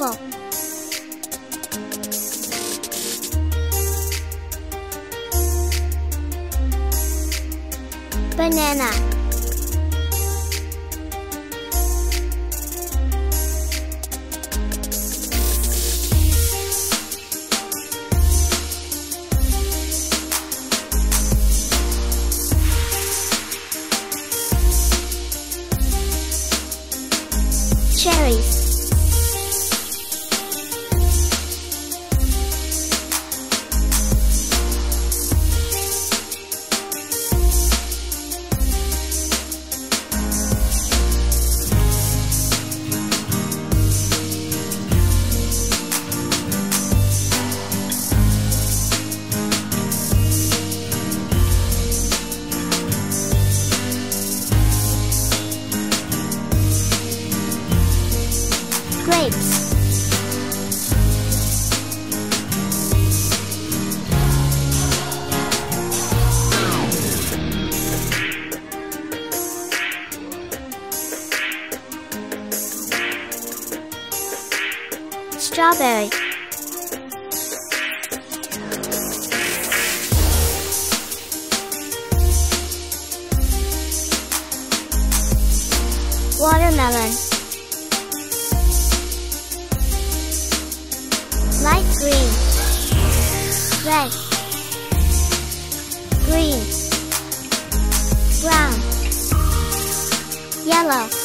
apple banana. Cherries strawberry. Watermelon. Light green, red, green, brown, yellow.